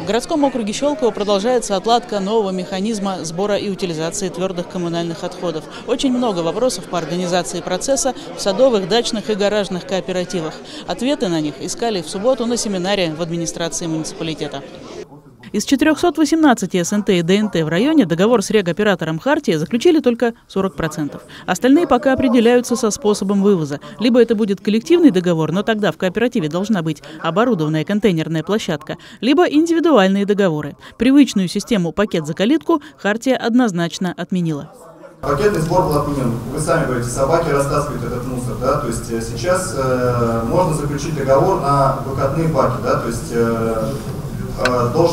В городском округе Щелково продолжается отладка нового механизма сбора и утилизации твердых коммунальных отходов. Очень много вопросов по организации процесса в садовых, дачных и гаражных кооперативах. Ответы на них искали в субботу на семинаре в администрации муниципалитета. Из 418 СНТ и ДНТ в районе договор с регоператором Хартия заключили только 40%. Остальные пока определяются со способом вывоза. Либо это будет коллективный договор, но тогда в кооперативе должна быть оборудованная контейнерная площадка, либо индивидуальные договоры. Привычную систему «пакет за калитку» Хартия однозначно отменила. Пакетный сбор был отменен. Вы сами говорите, собаки растаскивают этот мусор, да, то есть э, сейчас э, можно заключить договор на выкатные баки, да, то есть Э,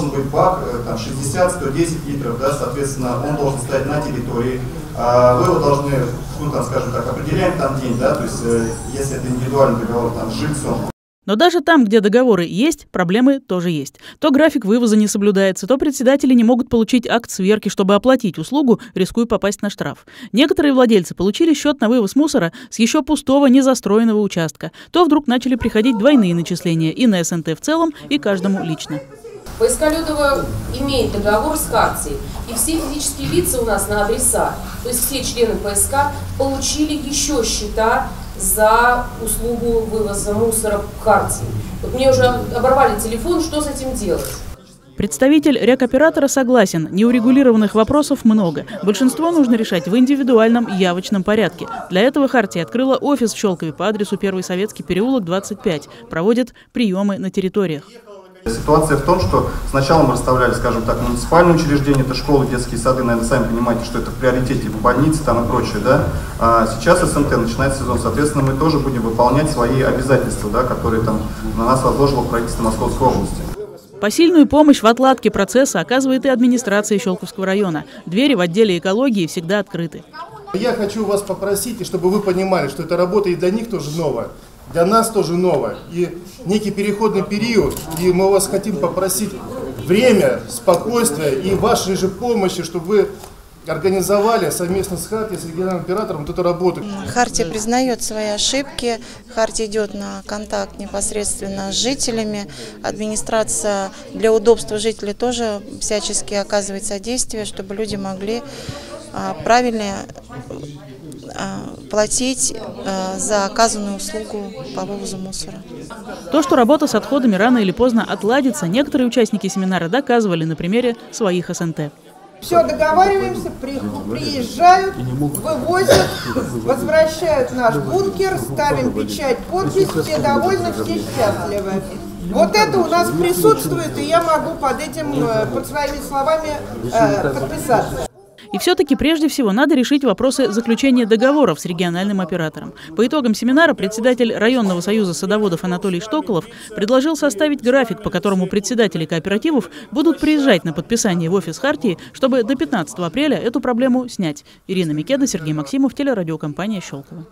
должен быть бак э, там, 60-110 литров, да, соответственно, он должен стоять на территории. А вы его должны, ну, там, скажем так, определяем там день, да, то есть, э, если это индивидуальный договор там, с жильцом, но даже там, где договоры есть, проблемы тоже есть. То график вывоза не соблюдается, то председатели не могут получить акт сверки, чтобы оплатить услугу, рискуя попасть на штраф. Некоторые владельцы получили счет на вывоз мусора с еще пустого незастроенного участка. То вдруг начали приходить двойные начисления и на СНТ в целом, и каждому лично. ПСК Ледова имеет договор с Хартией, и все физические лица у нас на адреса, то есть все члены ПСК получили еще счета за услугу вывоза мусора в Хартии. Вот мне уже оборвали телефон, что с этим делать? Представитель рекоператора согласен, неурегулированных вопросов много. Большинство нужно решать в индивидуальном явочном порядке. Для этого Хартия открыла офис в Щелкове по адресу Первый Советский переулок, 25. Проводит приемы на территориях. Ситуация в том, что сначала мы расставляли, скажем так, муниципальные учреждения, это школы, детские сады, наверное, сами понимаете, что это в приоритете, в больницы там и прочее, да. А сейчас СМТ начинает сезон, соответственно, мы тоже будем выполнять свои обязательства, да, которые там на нас возложило правительство Московской области. Посильную помощь в отладке процесса оказывает и администрация Щелковского района. Двери в отделе экологии всегда открыты. Я хочу вас попросить, и чтобы вы понимали, что эта работа и для них тоже новая для нас тоже новое. И некий переходный период, и мы вас хотим попросить время, спокойствие и вашей же помощи, чтобы вы организовали совместно с Хартией, с региональным оператором вот эту работу. Хартия признает свои ошибки, Хартия идет на контакт непосредственно с жителями, администрация для удобства жителей тоже всячески оказывает содействие, чтобы люди могли а, правильно платить а, за оказанную услугу по вывозу мусора. То, что работа с отходами рано или поздно отладится, некоторые участники семинара доказывали на примере своих СНТ. Все, договариваемся, приезжают, вывозят, возвращают наш бункер, ставим печать, подпись, все довольны, все счастливы. Вот это у нас присутствует, и я могу под этим, э, под своими словами э, подписаться. И все-таки прежде всего надо решить вопросы заключения договоров с региональным оператором. По итогам семинара председатель районного союза садоводов Анатолий Штоколов предложил составить график, по которому председатели кооперативов будут приезжать на подписание в офис Хартии, чтобы до 15 апреля эту проблему снять. Ирина Микеда, Сергей Максимов, телерадиокомпания «Щелково».